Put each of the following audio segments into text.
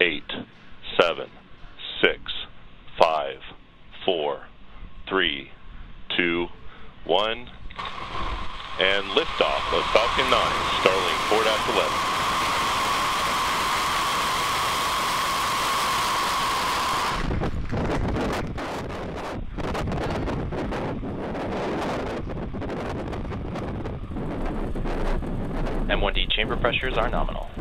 eight, seven, six, five, four, three, two, one, and liftoff of Falcon 9, Starlink 4-11. M1D chamber pressures are nominal.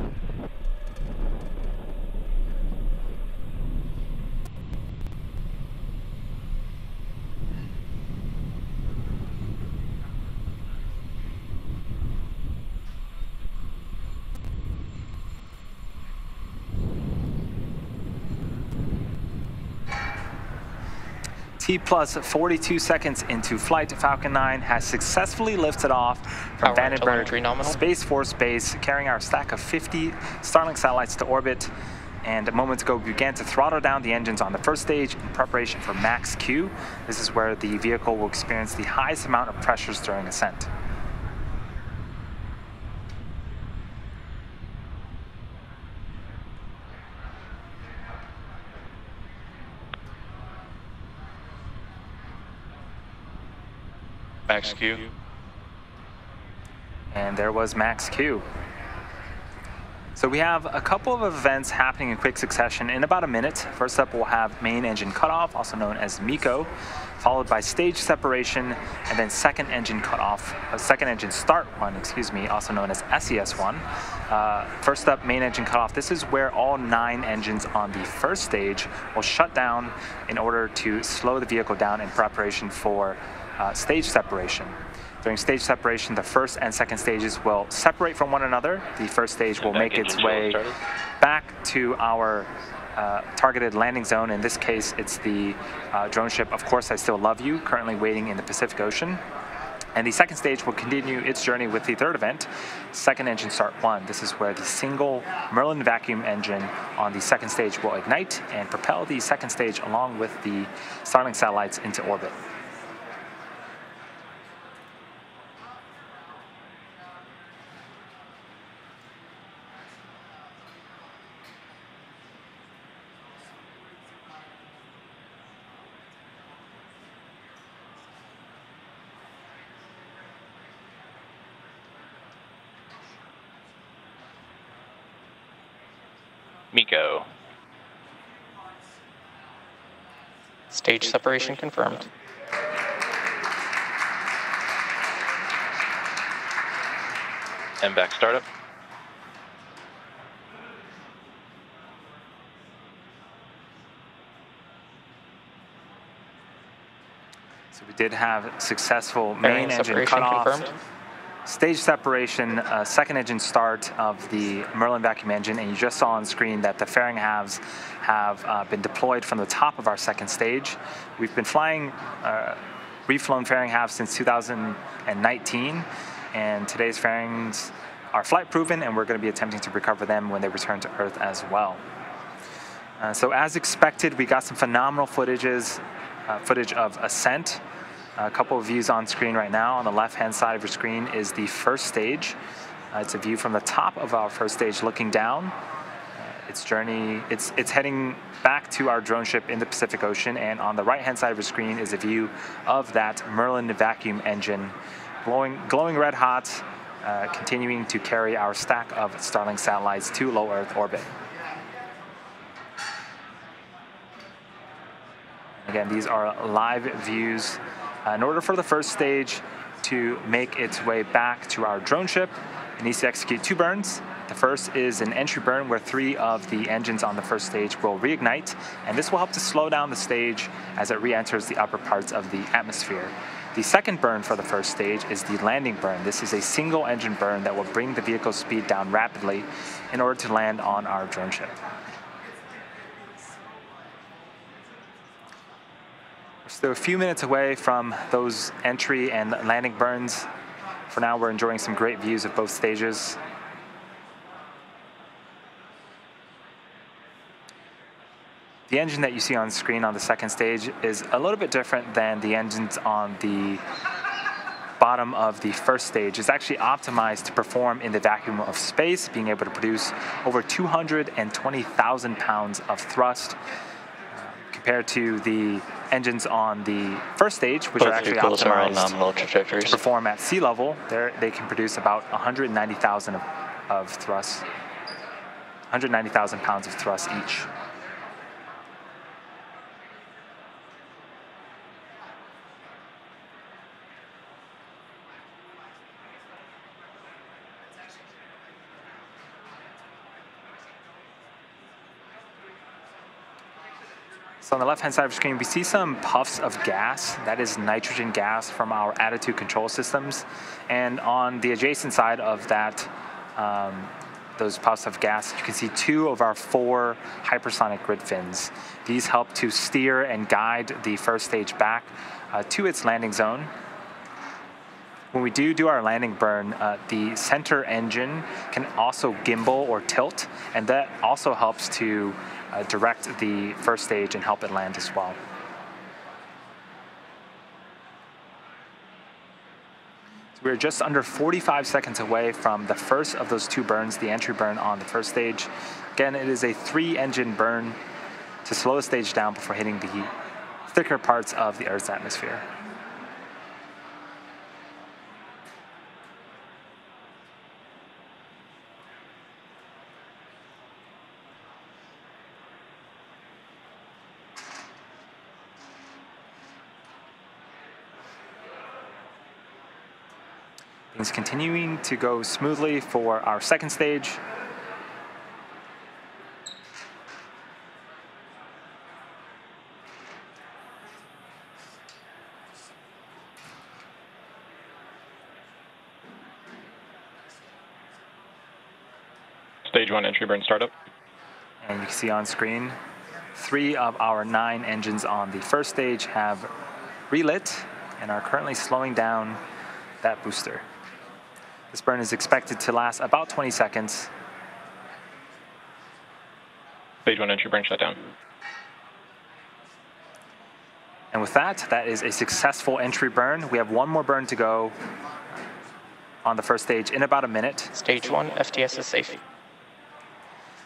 T plus 42 seconds into flight, Falcon 9 has successfully lifted off from Vandenberg. Space Force Base, carrying our stack of 50 Starlink satellites to orbit. And a moment ago, we began to throttle down the engines on the first stage in preparation for max Q. This is where the vehicle will experience the highest amount of pressures during ascent. Max Q. And there was Max Q. So we have a couple of events happening in quick succession in about a minute. First up, we'll have main engine cutoff, also known as MECO, followed by stage separation, and then second engine cutoff, uh, second engine start one, excuse me, also known as SES1. Uh, first up, main engine cutoff. This is where all nine engines on the first stage will shut down in order to slow the vehicle down in preparation for uh, stage separation. During stage separation, the first and second stages will separate from one another. The first stage will make its way started. back to our uh, targeted landing zone. In this case, it's the uh, drone ship, Of Course I Still Love You, currently waiting in the Pacific Ocean. And the second stage will continue its journey with the third event, second engine start one. This is where the single Merlin vacuum engine on the second stage will ignite and propel the second stage along with the Starlink satellites into orbit. MECO. Stage separation confirmed. And back startup. So we did have successful main engine separation cutoff. confirmed. Stage separation, uh, second engine start of the Merlin vacuum engine, and you just saw on screen that the fairing halves have uh, been deployed from the top of our second stage. We've been flying uh, reflown fairing halves since 2019, and today's fairings are flight proven, and we're going to be attempting to recover them when they return to Earth as well. Uh, so as expected, we got some phenomenal footages, uh, footage of ascent. A couple of views on screen right now. On the left-hand side of your screen is the first stage. Uh, it's a view from the top of our first stage looking down. Uh, its journey, it's, it's heading back to our drone ship in the Pacific Ocean, and on the right-hand side of your screen is a view of that Merlin vacuum engine glowing, glowing red hot, uh, continuing to carry our stack of Starlink satellites to low Earth orbit. Again, these are live views. Uh, in order for the first stage to make its way back to our drone ship, it needs to execute two burns. The first is an entry burn where three of the engines on the first stage will reignite, and this will help to slow down the stage as it re-enters the upper parts of the atmosphere. The second burn for the first stage is the landing burn. This is a single engine burn that will bring the vehicle's speed down rapidly in order to land on our drone ship. We're a few minutes away from those entry and landing burns. For now, we're enjoying some great views of both stages. The engine that you see on screen on the second stage is a little bit different than the engines on the bottom of the first stage It's actually optimized to perform in the vacuum of space, being able to produce over 220,000 pounds of thrust compared to the engines on the first stage, which Both are actually um, are optimized nominal trajectories. to perform at sea level. They're, they can produce about 190,000 of, of thrust, 190,000 pounds of thrust each. So on the left-hand side of the screen, we see some puffs of gas. That is nitrogen gas from our attitude control systems. And on the adjacent side of that, um, those puffs of gas, you can see two of our four hypersonic grid fins. These help to steer and guide the first stage back uh, to its landing zone. When we do do our landing burn, uh, the center engine can also gimbal or tilt, and that also helps to uh, direct the first stage and help it land as well. So we're just under 45 seconds away from the first of those two burns, the entry burn on the first stage. Again, it is a three engine burn to slow the stage down before hitting the thicker parts of the Earth's atmosphere. Things continuing to go smoothly for our second stage. Stage one entry burn startup. And you can see on screen, three of our nine engines on the first stage have relit and are currently slowing down that booster. This burn is expected to last about 20 seconds. Stage one entry burn shut down. And with that, that is a successful entry burn. We have one more burn to go on the first stage in about a minute. Stage one, FTS is safe.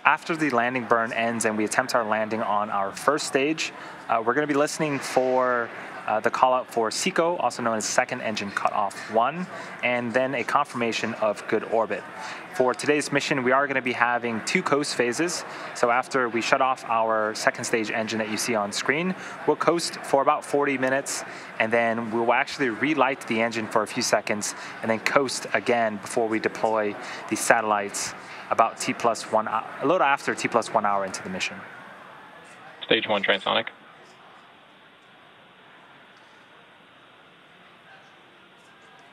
After the landing burn ends and we attempt our landing on our first stage, uh, we're going to be listening for uh, the call out for SECO, also known as second engine cutoff one, and then a confirmation of good orbit. For today's mission, we are going to be having two coast phases. So after we shut off our second stage engine that you see on screen, we'll coast for about 40 minutes, and then we'll actually relight the engine for a few seconds, and then coast again before we deploy the satellites about T plus one, a little after T plus one hour into the mission. Stage one transonic.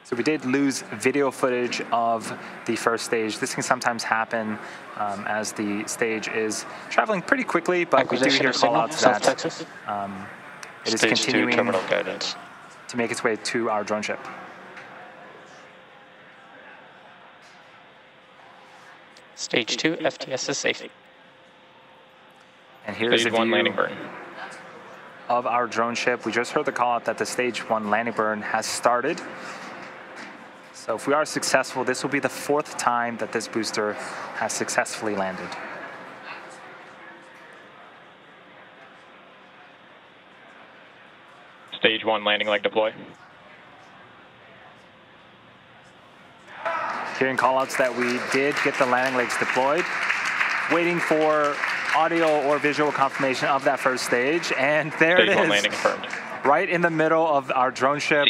So we did lose video footage of the first stage. This can sometimes happen um, as the stage is traveling pretty quickly, but we do hear callouts South that Texas. um, it is Stage two, continuing terminal guidance. to make its way to our drone ship. Stage two, FTS is safe. And here's Stage one landing burn. of our drone ship. We just heard the call out that the stage one landing burn has started. So if we are successful, this will be the fourth time that this booster has successfully landed. Stage one landing leg deploy. Hearing callouts that we did get the landing legs deployed, waiting for audio or visual confirmation of that first stage, and there Stage it one landing confirmed. Right in the middle of our drone ship.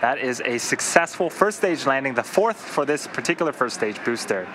That is a successful first stage landing, the fourth for this particular first stage booster.